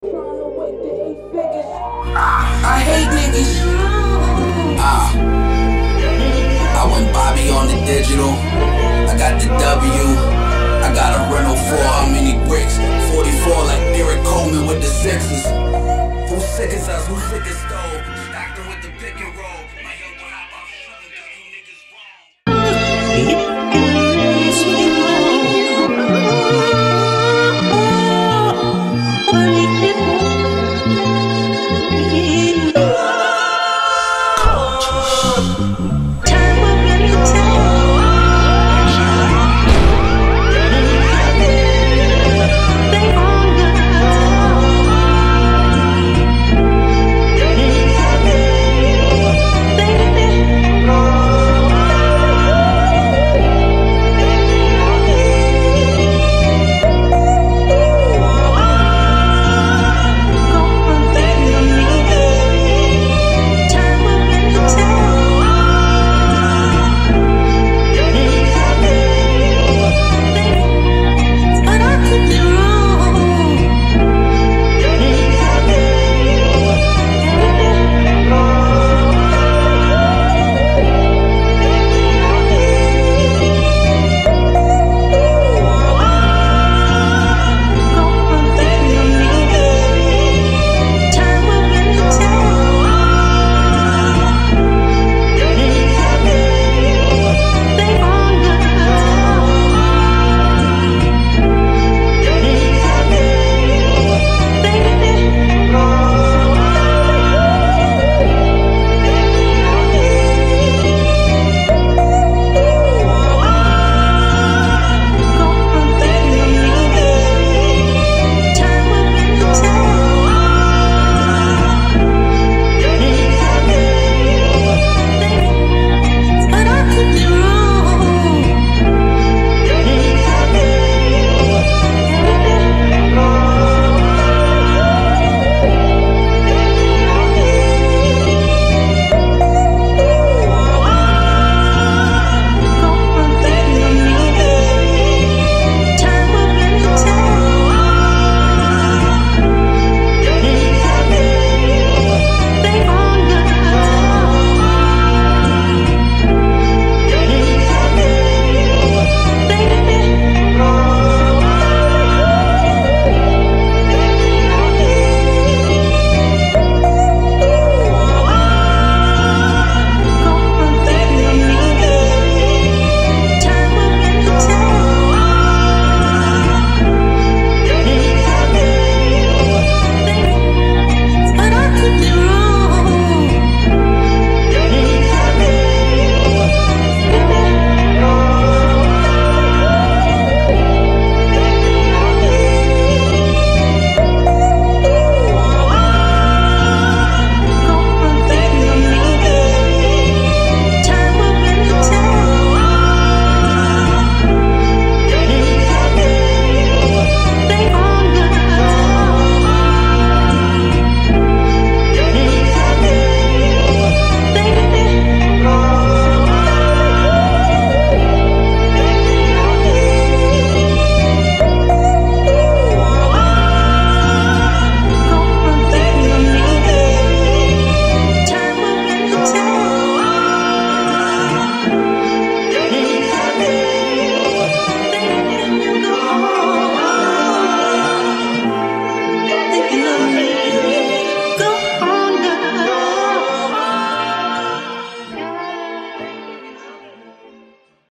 I hate niggas. Ah. I went Bobby on the digital. I got the W. I got a rental for how many bricks? 44 like Derrick Coleman